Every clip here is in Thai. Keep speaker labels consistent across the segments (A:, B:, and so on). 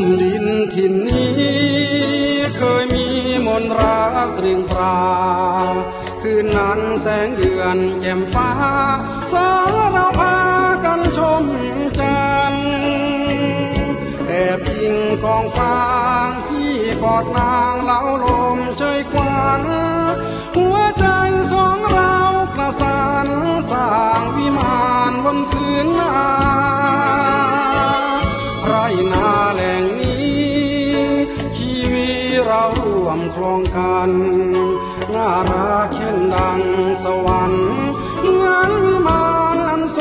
A: มดินถิ่นนี้ เคยมีมนรักเรียงปราคืนนั้นแสงเดือนแจ่มฟ้า สาเราพากันชมจันทร์แอบยิงกองฟางที่กอดนางเล้าล เราร่วมคลองกันน่ารักเช่นดังสวรรค์เหมือนวิมานอันโส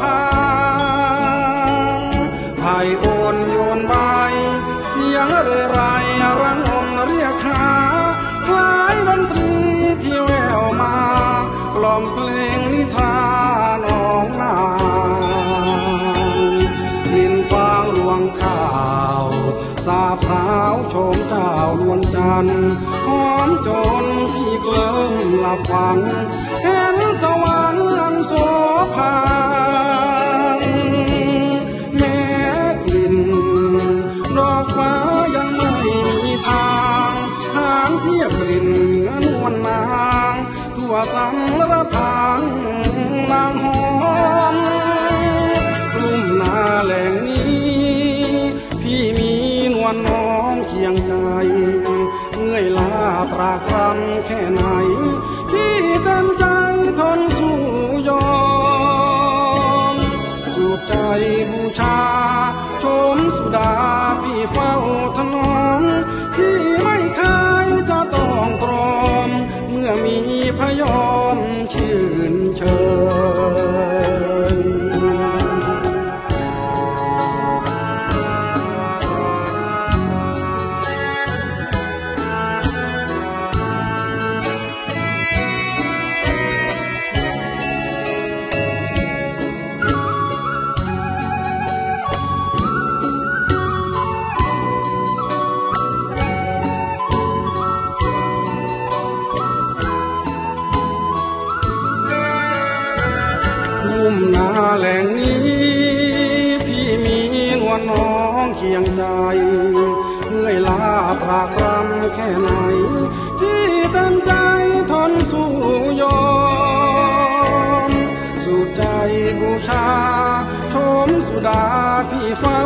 A: ภาไผ่โอนโยนใบเสียงเรไรรังอนเรียกหาคล้ายดนตรีที่แววมากล่อมเพลงนิทานน้องนา สาบสาวโฉมเจ้าลวนจันทร์หอมจนพี่เคลิ้มหลับฝัน เห็นสวรรค์อันโสภาแม้กลิ่นดอกฟ้ายังไม่มีทางหางเทียบกลิ่นนนวลนาง ทั่วสังระทา ยงใจเมื่อยลาตรากรำแค่ไหน พี่เต็มใจทนสู้ยอมสุดใจบูชา ชมสุดาพี่เฝ้าถนอมที่ไม่เคยจะต้องตรอม เมื่อมีพยอม ลุ่มนาแหล่งนี้ พี่มีนวลน้องเคียงใจเมื่อยลาตรากตรำแค่ไหน พี่เต็มใจทนสู้ยอม สุดใจบูชา ชมสุดาพี่เฝ้า